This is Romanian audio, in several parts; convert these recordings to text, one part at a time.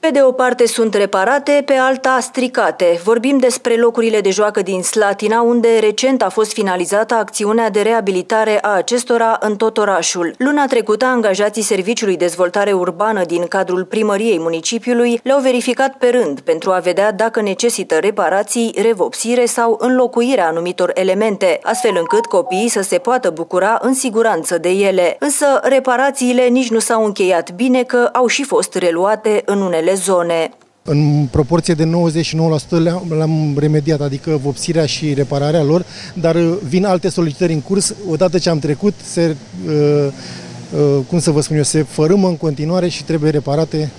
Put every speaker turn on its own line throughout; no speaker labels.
Pe de o parte sunt reparate, pe alta stricate. Vorbim despre locurile de joacă din Slatina, unde recent a fost finalizată acțiunea de reabilitare a acestora în tot orașul. Luna trecută, angajații Serviciului Dezvoltare Urbană din cadrul primăriei municipiului le-au verificat pe rând pentru a vedea dacă necesită reparații, revopsire sau înlocuirea anumitor elemente, astfel încât copiii să se poată bucura în siguranță de ele. Însă reparațiile nici nu s-au încheiat bine că au și fost reluate în unele acele zone.
În proporție de 99% le-am remediat, adică vopsirea și repararea lor, dar uh, vin alte solicitări în curs. Odată ce am trecut, se, uh, uh, cum să vă spun eu, se fărâmă în continuare și trebuie reparate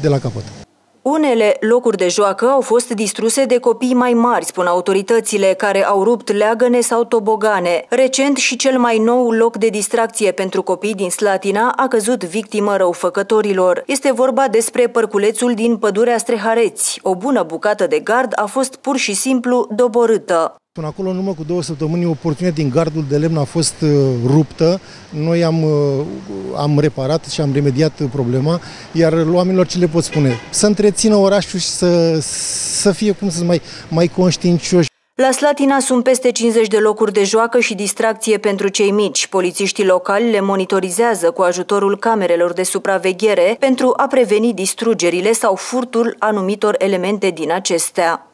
de la capăt.
Unele locuri de joacă au fost distruse de copii mai mari, spun autoritățile, care au rupt leagăne sau tobogane. Recent și cel mai nou loc de distracție pentru copii din Slatina a căzut victimă răufăcătorilor. Este vorba despre părculețul din pădurea Strehareți. O bună bucată de gard a fost pur și simplu doborâtă.
Până acolo, în urmă cu două săptămâni, o porțiune din gardul de lemn a fost uh, ruptă. Noi am, uh, am reparat și am remediat problema, iar oamenilor ce le pot spune? Să întrețină orașul și să, să fie, cum să mai, mai conștiincioși.
La Slatina sunt peste 50 de locuri de joacă și distracție pentru cei mici. Polițiștii locali le monitorizează cu ajutorul camerelor de supraveghere pentru a preveni distrugerile sau furtul anumitor elemente din acestea.